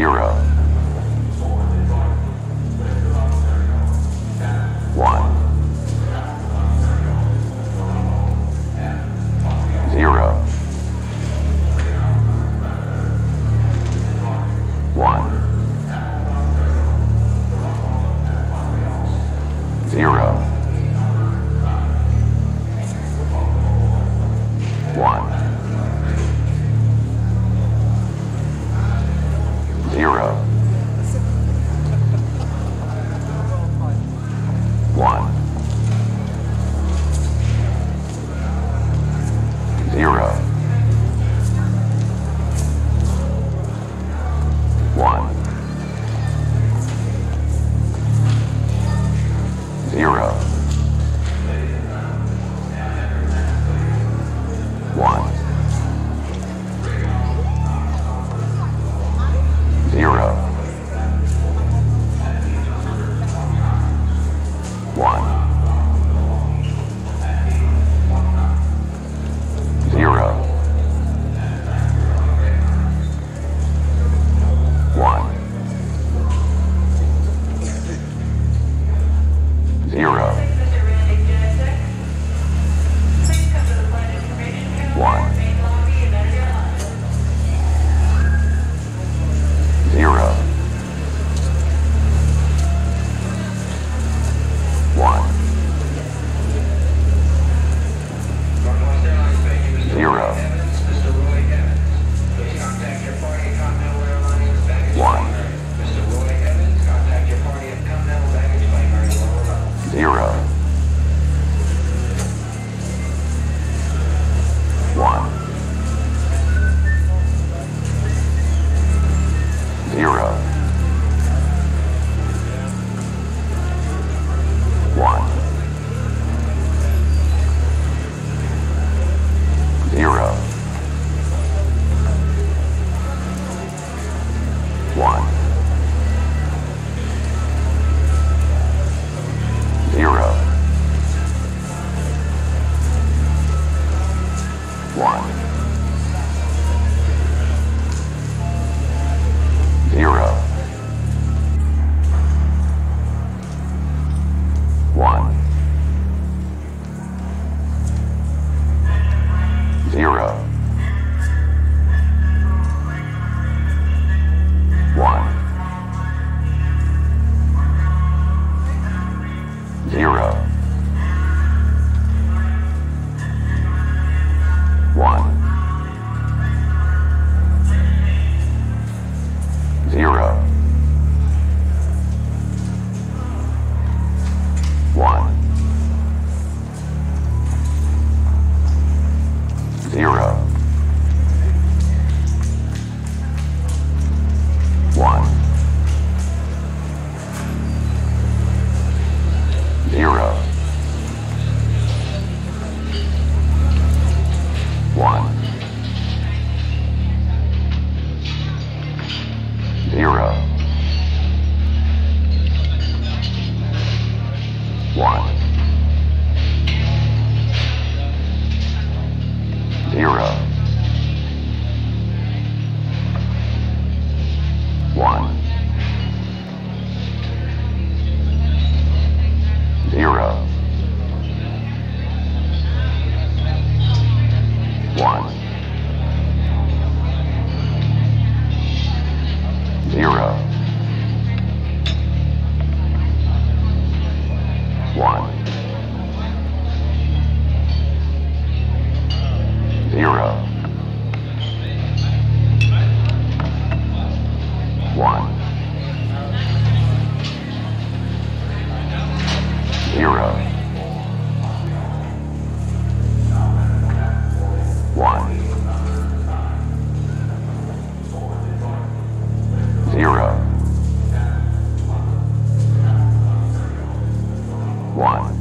zero. zero. Zero. one.